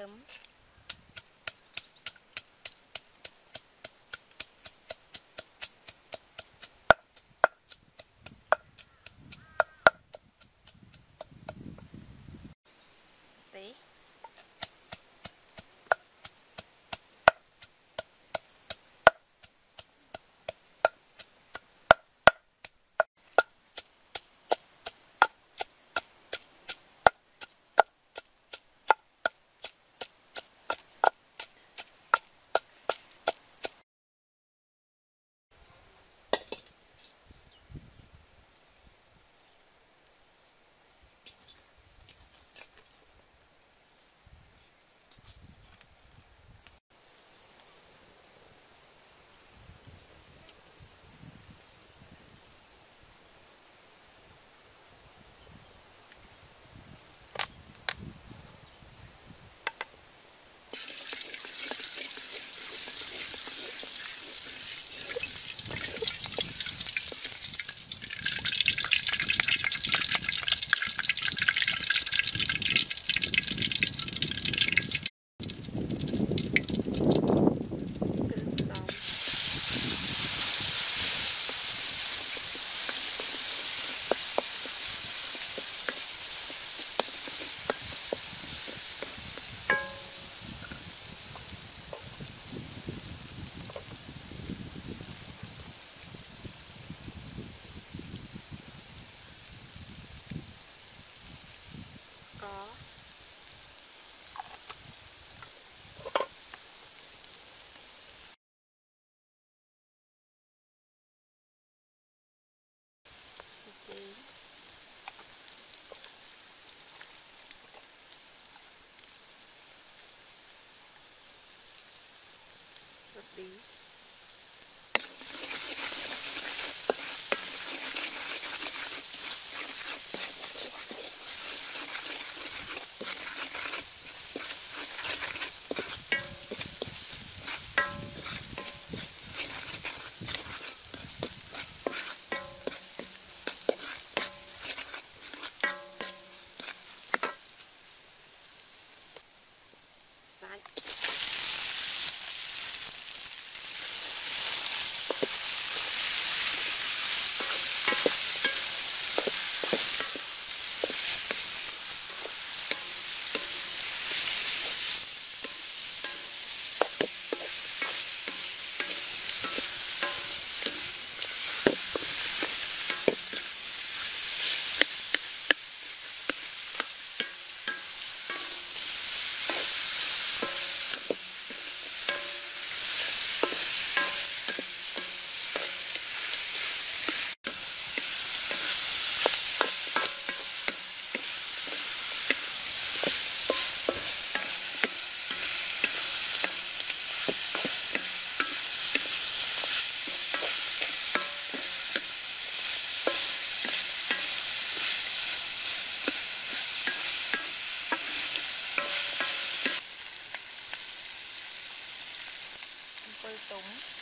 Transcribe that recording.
I'm. រ៉ូឌី home.